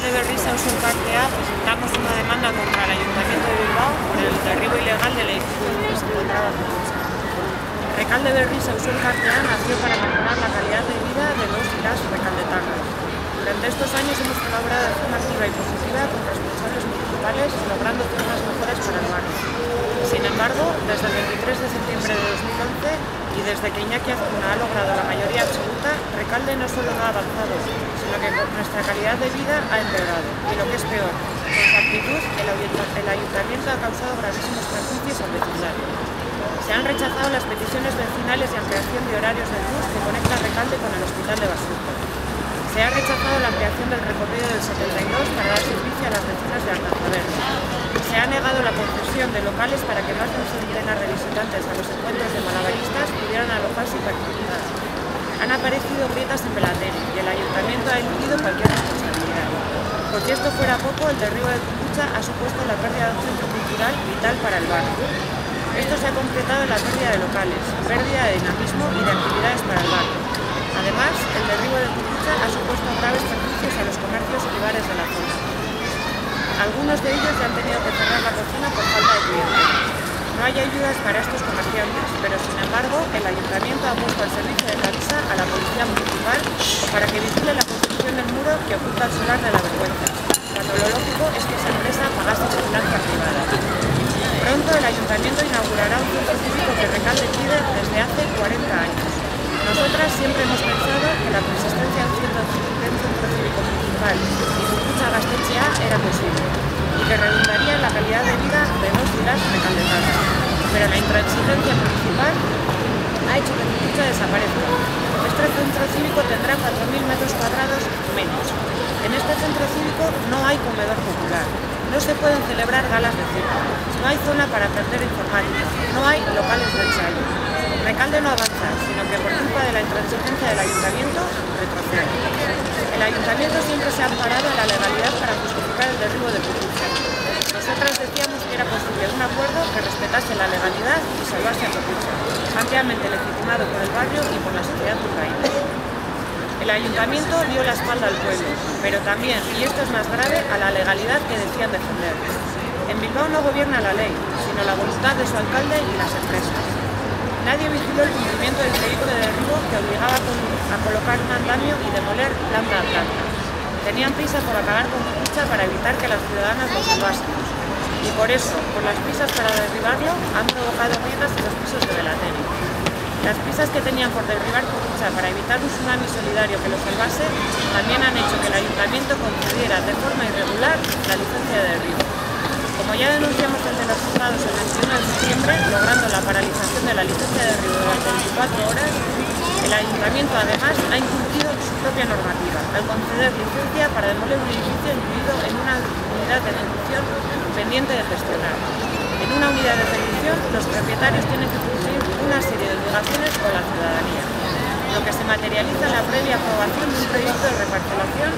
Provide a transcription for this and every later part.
alcalde Berrisa Uso Cartea presentamos una demanda contra el Ayuntamiento de Bilbao por el derribo ilegal del edificio que se encontraba Confusa. Recalde Berrisa Uso Cartea nació para mejorar la calidad de vida de los y las recaldetarras. Durante estos años hemos colaborado de forma activa y positiva con responsables municipales, logrando ciertas mejoras para el barrio. Sin embargo, desde el 23 de septiembre de 2011 y desde que Iñaki Azcuna ha logrado la mayoría absoluta, Recalde no solo no ha avanzado, sino que nuestra calidad de vida ha empeorado. Y lo que es peor, con su actitud, el, ayuntamiento ha causado gravísimos perjuicios al vecindario. Se han rechazado las peticiones vecinales de ampliación de horarios de luz que conecta Recalde con el Hospital de Basurto. Se ha rechazado la ampliación del recorrido del 72 para dar servicio a las vecinas de Alcazaberde. Se ha negado la concesión de locales para que más de un centenar de visitantes a los encuentros de malabaristas pudieran alojarse y participar. Han aparecido grietas en Belateri y el ayuntamiento ha eludido cualquier responsabilidad. Por si esto fuera poco, el derribo de Cucucha ha supuesto la pérdida de un centro cultural vital para el barrio. Esto se ha completado en la pérdida de locales, pérdida de dinamismo y de actividades para el barrio. Además, el derribo de Cucucha ha supuesto graves perjuicios a los comercios y bares de la zona. Algunos de ellos ya han tenido que cerrar la cocina por falta de clientes. No hay ayudas para estos comerciantes, pero sin embargo el ayuntamiento ha puesto al servicio de Calisa a la policía municipal para que vigile la construcción del muro que oculta el solar de la vergüenza, cuando lo lógico es que esa empresa pagase vigilancia privada. Pronto el ayuntamiento inaugurará un centro cívico que Recalde pide desde hace 40 años. Nosotras siempre hemos pensado que la persistencia de un centro cívico municipal y Cucucha Gastechea era la intransigencia municipal ha hecho que Cucucha desaparezca. Este centro cívico tendrá 4.000 metros cuadrados menos. En este centro cívico no hay comedor popular, no se pueden celebrar galas de circo, no hay zona para aprender informática, no hay locales de ensayo. Recalde no avanza, sino que por culpa de la intransigencia del ayuntamiento retrocede. El ayuntamiento siempre se ha amparado en la legalidad para justificar el derribo de Cucucha. Nosotras decíamos que era posible un la legalidad y salvase a Cucucha, ampliamente legitimado por el barrio y por la sociedad ucraniana. El ayuntamiento dio la espalda al pueblo, pero también, y esto es más grave, a la legalidad que decían defender. En Bilbao no gobierna la ley, sino la voluntad de su alcalde y las empresas. Nadie vigiló el cumplimiento del proyecto de derribo que obligaba a colocar un andamio y demoler planta a planta. Tenían prisa por acabar con Cucucha para evitar que las ciudadanas lo salvásemos. Y por eso, por las prisas para derribarlo, han provocado grietas en los pisos de Belateri. Las prisas que tenían por derribar Cucucha para evitar un tsunami solidario que lo salvase, también han hecho que el ayuntamiento concediera de forma irregular la licencia de derribo. Como ya denunciamos ante los juzgados el 21 de septiembre, logrando la paralización de la licencia de derribo durante 24 horas, el ayuntamiento además ha incumplido su propia normativa al conceder licencia para demoler un edificio incluido en una unidad de ejecución pendiente de gestionar. En una unidad de ejecución, los propietarios tienen que cumplir una serie de obligaciones con la ciudadanía, lo que se materializa en la previa aprobación de un proyecto de reparcelación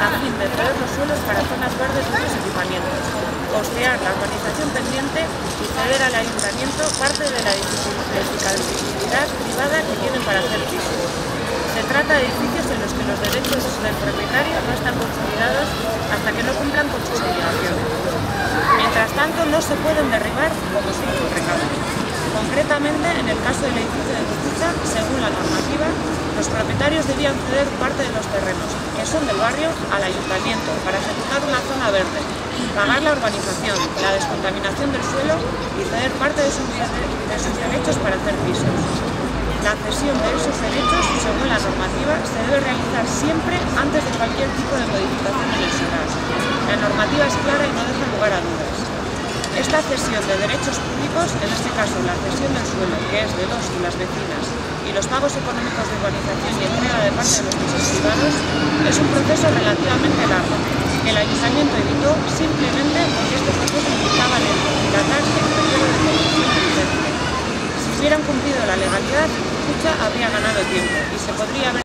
a fin de ceder los suelos para zonas verdes de los equipamientos, costear la urbanización pendiente y ceder al ayuntamiento parte de la edificabilidad privada que tienen para hacer pisos. Se trata de edificios en los que los derechos del propietario no están consolidados hasta que no cumplan con sus obligaciones. Mientras tanto, no se pueden derribar como si hizo recaudo. Concretamente, en el caso de los propietarios debían ceder parte de los terrenos, que son del barrio, al ayuntamiento, para ejecutar una zona verde, pagar la urbanización, la descontaminación del suelo y ceder parte de sus, de sus derechos para hacer pisos. La cesión de esos derechos, según la normativa, se debe realizar siempre antes de cualquier tipo de modificación en el solar. La normativa es clara y no deja lugar a dudas. Esta cesión de derechos públicos, en este caso la cesión del suelo, que es de los y las vecinas, y los pagos económicos de urbanización y entrega de parte de los pisos privados, es un proceso relativamente largo, que el ayuntamiento evitó simplemente porque este proceso implicaba el el periodo de licencia. Si hubieran cumplido la legalidad, Cucha habría ganado tiempo y se podría haber